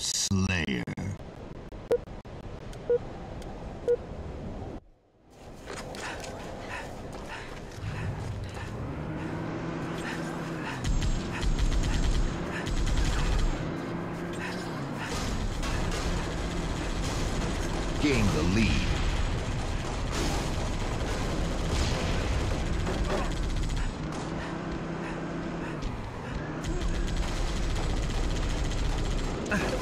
Slayer. Gain the lead. Gain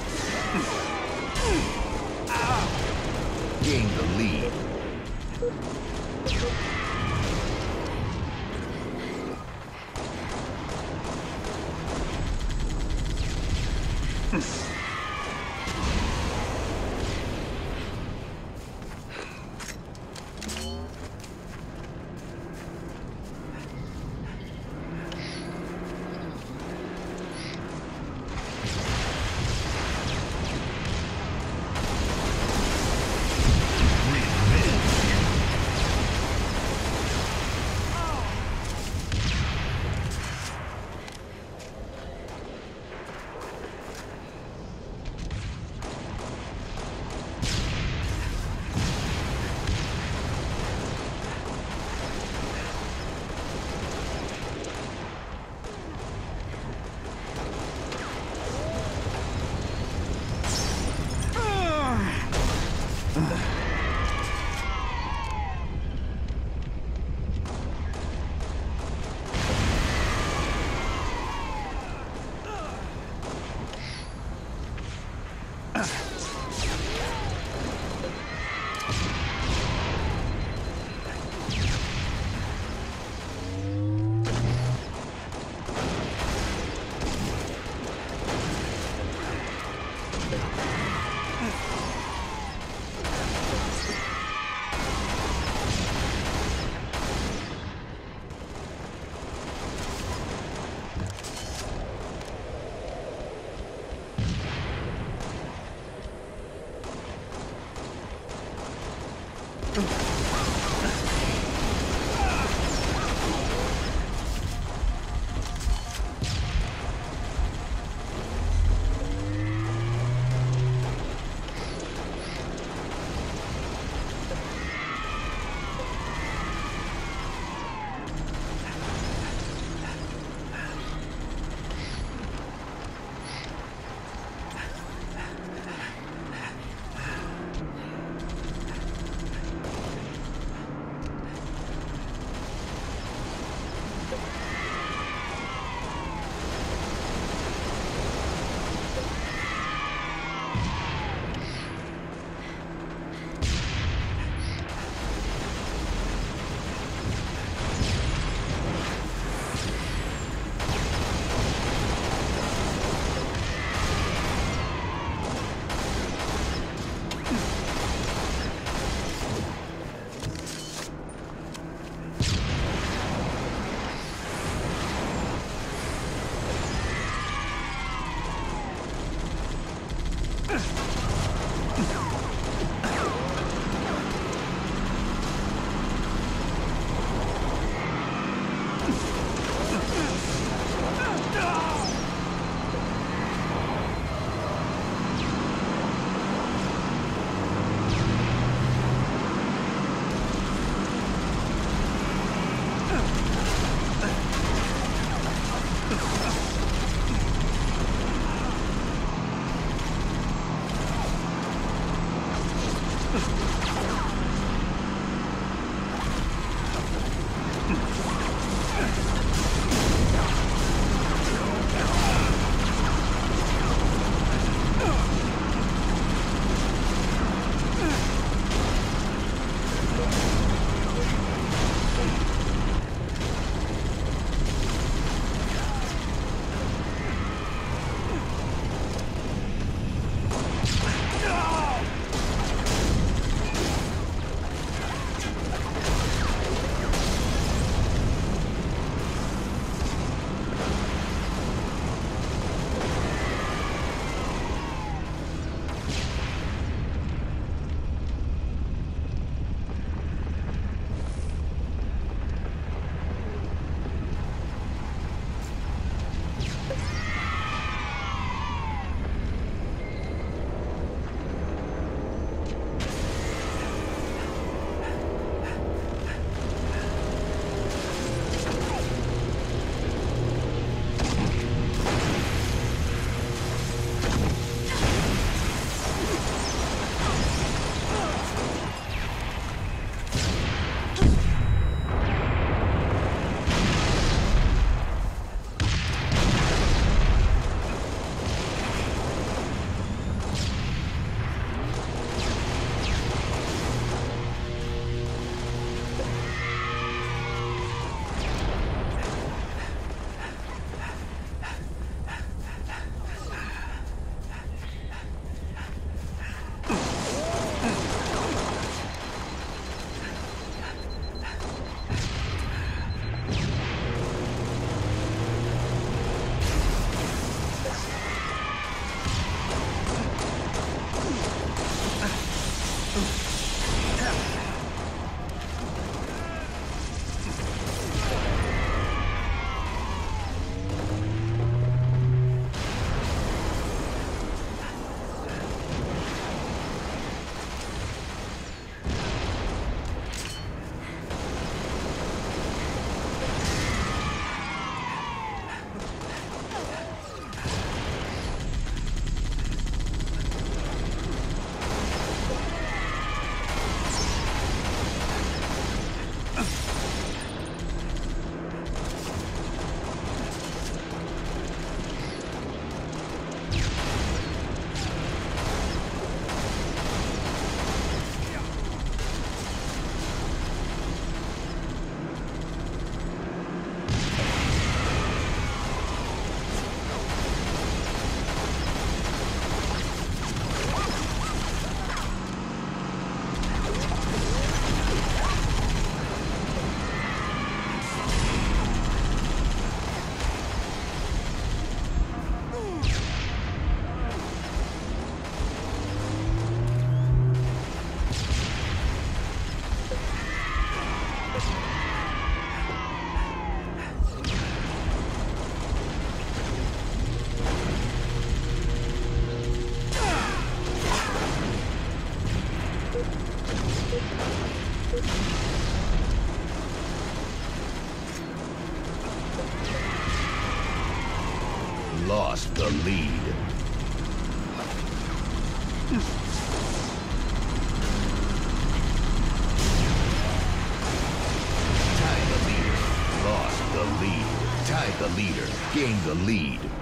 from there. The lead. Tie the leader. Lost the lead. Tied the leader. Gained the lead.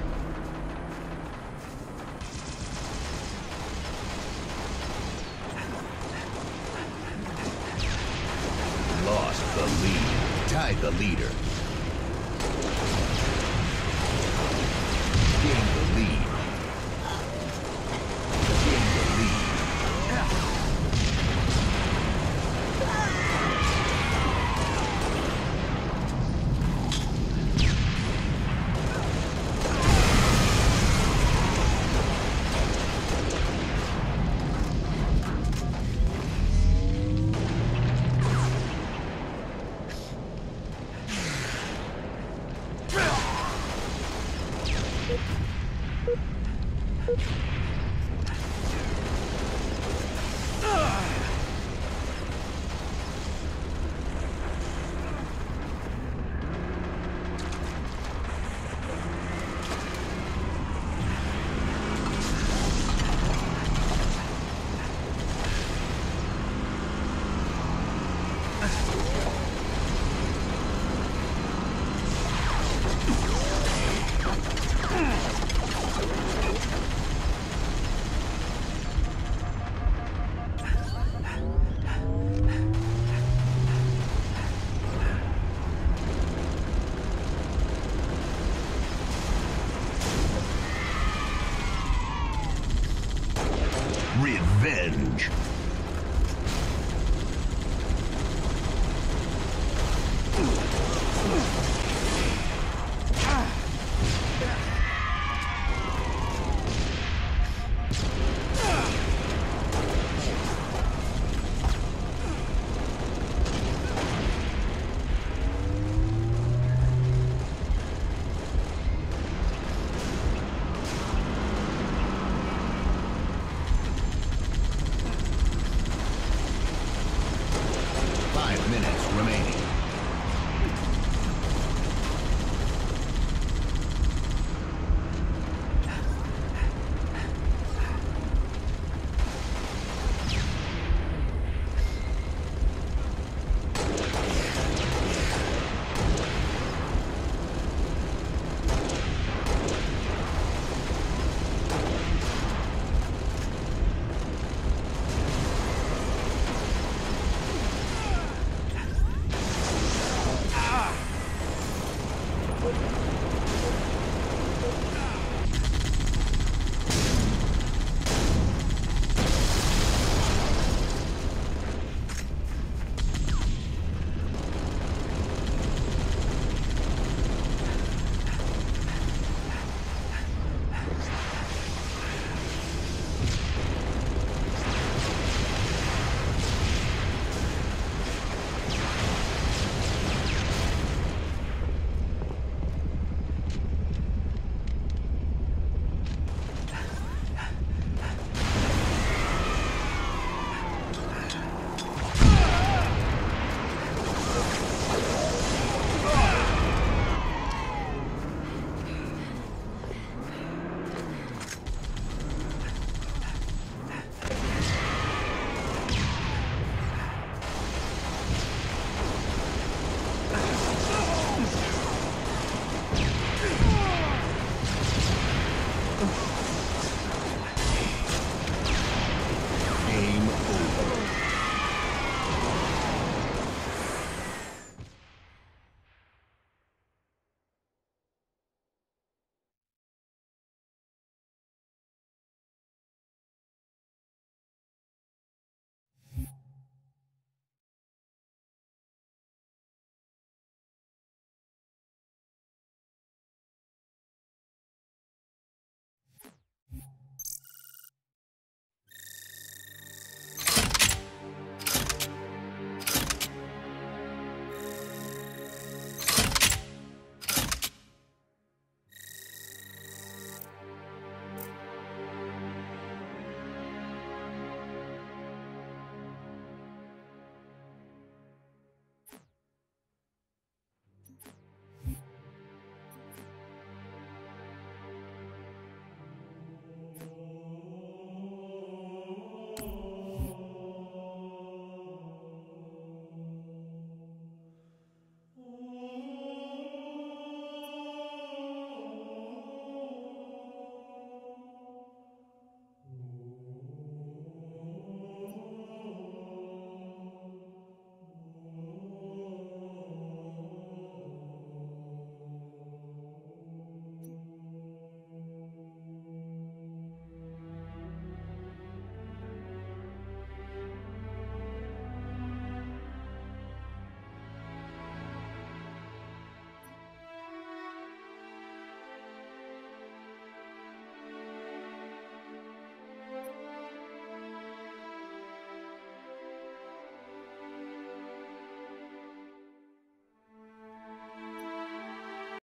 Thank you. Revenge.